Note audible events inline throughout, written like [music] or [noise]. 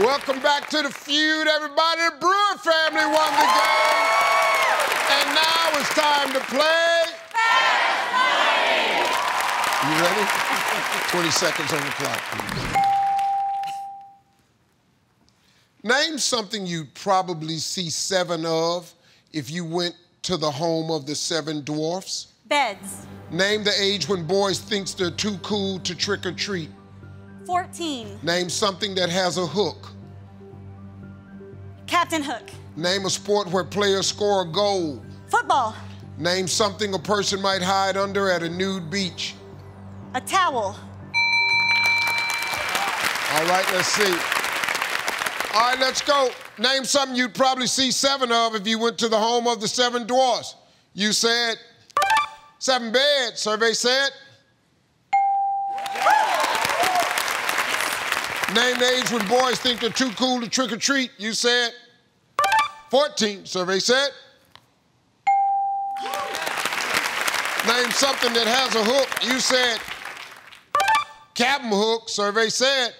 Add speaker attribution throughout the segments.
Speaker 1: Welcome back to the feud, everybody. The Brewer family won the game. And now it's time to play. You ready? [laughs] 20 seconds on the clock, please. Name something you'd probably see seven of if you went to the home of the seven dwarfs.
Speaker 2: Beds.
Speaker 1: Name the age when boys thinks they're too cool to trick or treat.
Speaker 2: 14.
Speaker 1: Name something that has a hook.
Speaker 2: Captain Hook.
Speaker 1: Name a sport where players score a goal.
Speaker 2: Football.
Speaker 1: Name something a person might hide under at a nude beach.
Speaker 2: A towel.
Speaker 1: All right, let's see. All right, let's go. Name something you'd probably see seven of if you went to the home of the seven dwarfs. You said seven beds, survey said. Name age when boys think they're too cool to trick or treat. You said 14, survey said. Name something that has a hook. You said Captain Hook, survey said.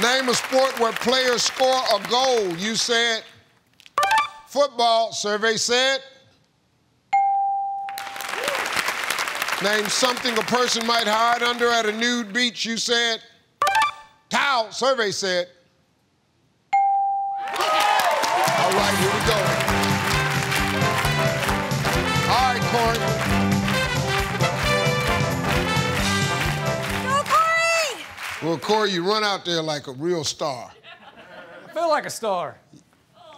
Speaker 1: Name a sport where players score a goal. You said football, survey said. Name something a person might hide under at a nude beach. You said towel, survey said. All right, here we go. All right, Cory.
Speaker 2: Go, Cory!
Speaker 1: Well, Cory, you run out there like a real star.
Speaker 3: I feel like a star.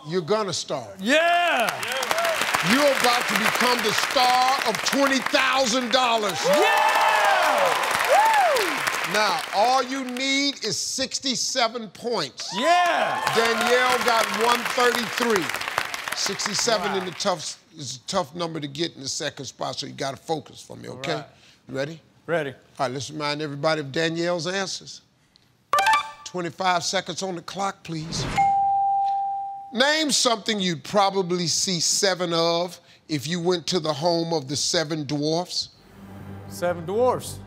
Speaker 1: You're gonna star.
Speaker 3: Yeah!
Speaker 1: You're about to become the star of $20,000.
Speaker 3: Yeah!
Speaker 1: Now, all you need is 67 points.
Speaker 3: Yeah!
Speaker 1: Danielle got 133. 67 in the tough is a tough number to get in the second spot, so you gotta focus for me, okay?
Speaker 3: right.
Speaker 1: You ready?
Speaker 3: Ready.
Speaker 1: All right, let's remind everybody of Danielle's answers. 25 seconds on the clock, please. Name something you'd probably see seven of if you went to the home of the seven dwarfs.
Speaker 3: Seven dwarfs.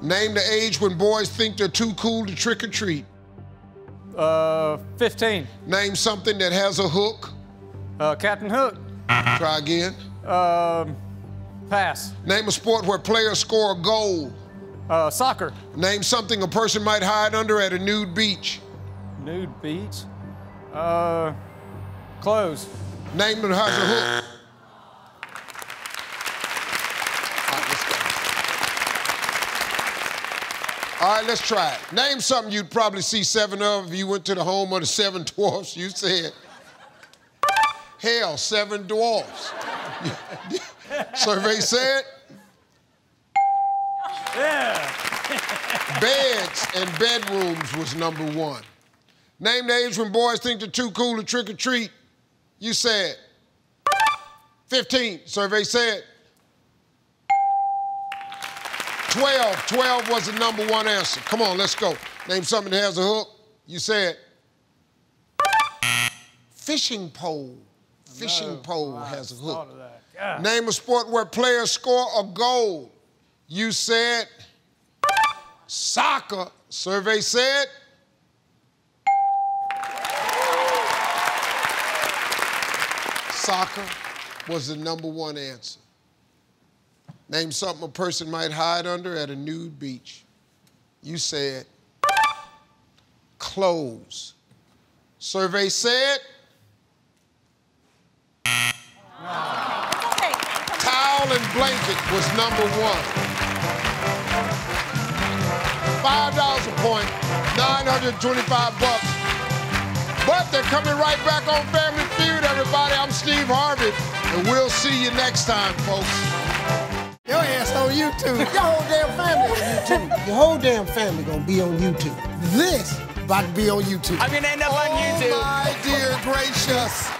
Speaker 1: Name the age when boys think they're too cool to trick or treat.
Speaker 3: Uh, 15.
Speaker 1: Name something that has a hook.
Speaker 3: Uh, Captain Hook.
Speaker 1: Try again.
Speaker 3: Um, pass.
Speaker 1: Name a sport where players score a goal.
Speaker 3: Uh, soccer.
Speaker 1: Name something a person might hide under at a nude beach.
Speaker 3: Nude beach. Uh, clothes.
Speaker 1: Name has a hook. All right, let's go. All right, let's try it. Name something you'd probably see seven of if you went to the home of the seven [laughs] dwarfs. You said, hell, seven dwarfs. [laughs] Survey said,
Speaker 3: Yeah!
Speaker 1: beds and bedrooms was number one. Name age when boys think they're too cool to trick or treat. You said 15. Survey said 12. 12 was the number one answer. Come on, let's go. Name something that has a hook. You said fishing pole. Fishing
Speaker 3: No.
Speaker 1: pole
Speaker 3: Wow,
Speaker 1: has a hook.
Speaker 3: God.
Speaker 1: Name a sport where players score a goal. You said soccer. Survey said soccer was the number one answer. Name something a person might hide under at a nude beach. You said clothes. Survey said towel and blanket was number one. Five dollars a point, 925 bucks. But they're coming right back on Family Feud, everybody. I'm Steve Harvey, and we'll see you next time, folks.
Speaker 4: Your ass on YouTube. [laughs] Your whole damn family on YouTube. [laughs] Your whole damn family gonna be on YouTube. This about to be on YouTube.
Speaker 5: I'm gonna end up on
Speaker 1: Oh,
Speaker 5: YouTube.
Speaker 1: my dear gracious.